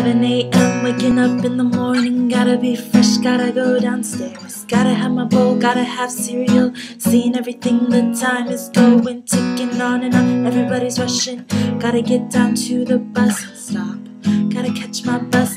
7 a.m. waking up in the morning, gotta be fresh, gotta go downstairs. Gotta have my bowl, gotta have cereal. Seeing everything, the time is going, ticking on and on. Everybody's rushing, gotta get down to the bus stop. Gotta catch my bus.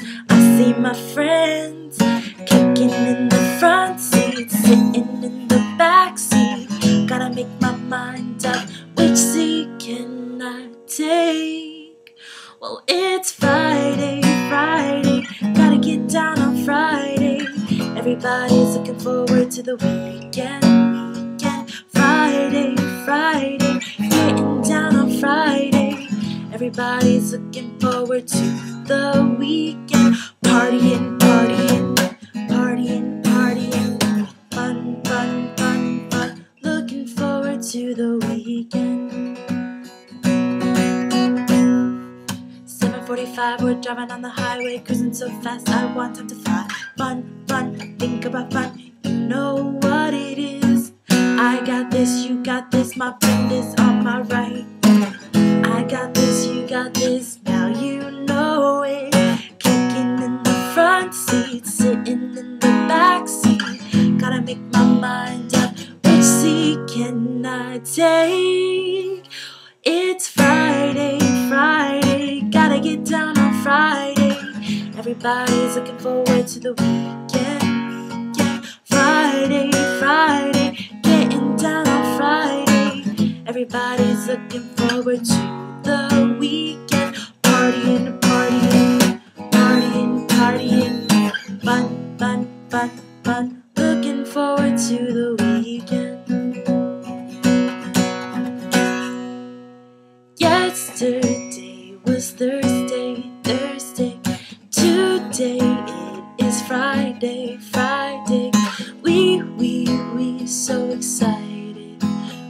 Everybody's looking forward to the weekend, weekend. Friday, Friday. Getting down on Friday. Everybody's looking forward to the weekend. Partying, partying, partying, partying. Fun, fun, fun, fun. Looking forward to the weekend. 745, we're driving on the highway, cruising so fast, I want time to fly. Fun, fun, think about fun, you know what it is. I got this, you got this, my friend is on my right. I got this, you got this, now you know it. Kicking in the front seat, sitting in the back seat. Gotta make my mind up, which seat can I take? It's Friday, Friday, gotta get down on Friday. Everybody's looking forward to the weekend. Friday, Friday, getting down on Friday. Everybody's looking forward to the weekend. Partying, partying, partying, partying. Fun, fun, fun, fun. Looking forward to the weekend. Yesterday was Thursday, Thursday. Today it is Friday, Friday. We, we, so excited.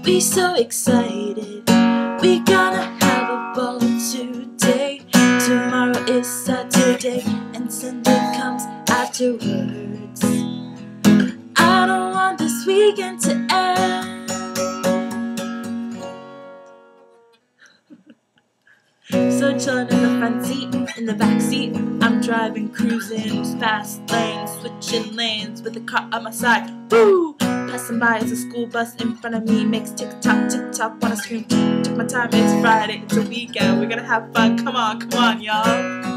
We so excited. We gonna have a ball today. Tomorrow is Saturday and Sunday comes afterwards. I don't want this weekend to end. So chilling in the front seat, in the back seat, I'm driving, cruising, fast lanes, switching lanes with the car on my side. Woo! Passing by as a school bus in front of me makes tick tock, tick tock. Wanna scream, took my time. It's Friday, it's a weekend. We're gonna have fun. Come on, come on, y'all.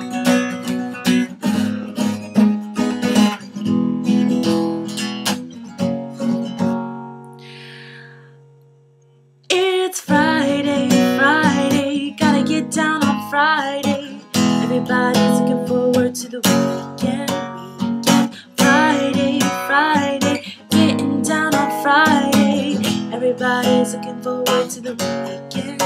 Everybody's looking forward to the weekend, weekend. Friday, Friday, getting down on Friday. Everybody's looking forward to the weekend.